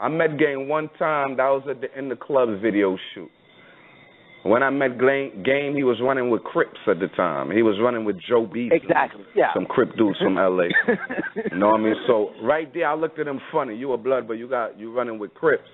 I met Game one time. That was at the in the club video shoot. When I met Game, he was running with Crips at the time. He was running with Joe Beef. Exactly. Yeah. Some Crip dudes from LA. you know what I mean? So right there, I looked at him funny. You a blood, but you got you running with Crips.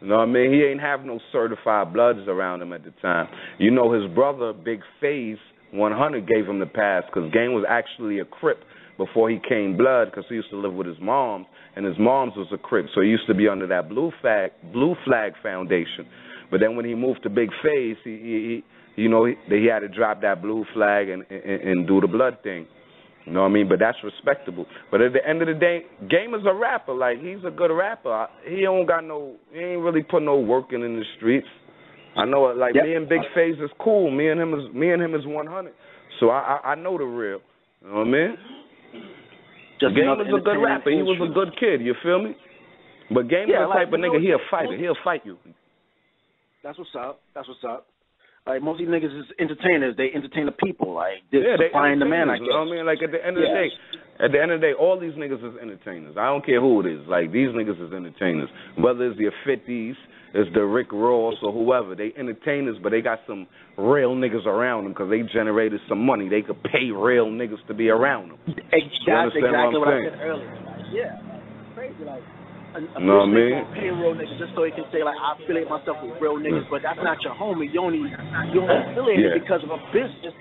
You know what I mean? He ain't have no certified bloods around him at the time. You know his brother, Big Fase 100, gave him the pass because Game was actually a Crip before he came blood because he used to live with his mom and his mom's was a Crip, so he used to be under that blue flag blue flag foundation. But then when he moved to Big Fase, he, he, he you know he, he had to drop that blue flag and, and and do the blood thing. You know what I mean? But that's respectable. But at the end of the day, Game is a rapper. Like he's a good rapper. He don't got no. He ain't really put no work in in the streets. I know it. Like yep. me and Big Fase is cool. Me and him is me and him is 100. So I I, I know the real. You know what I mean? Just Game was a good rapper. He was a good kid. You feel me? But Game yeah, is the like, type of nigga. He'll fight fighter. He'll fight you. That's what's up. That's what's up. Like most of these niggas is entertainers. They entertain the people. Like they yeah, supplying the man. I guess. You know what I mean? Like at the end of yeah. the day, at the end of the day, all these niggas is entertainers. I don't care who it is. Like these niggas is entertainers. Whether it's your fifties, it's the Rick Ross or whoever. They entertainers, but they got some real niggas around them because they generated some money. They could pay real niggas to be around them. That's exactly what, what I said earlier. Like, yeah, crazy. Like a, a know what I mean? pay real niggas just so he can say like I affiliate myself with real niggas, mm. but that's not your homie. You only you only affiliate yeah. because of a business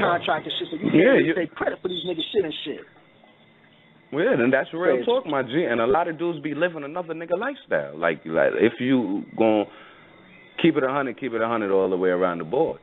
contract and shit. So you can't you, take credit for these niggas shit and shit. Well, yeah, and that's real Crazy. talk, my G. And a lot of dudes be living another nigga lifestyle. Like, like if you gonna keep it a hundred, keep it a hundred all the way around the board.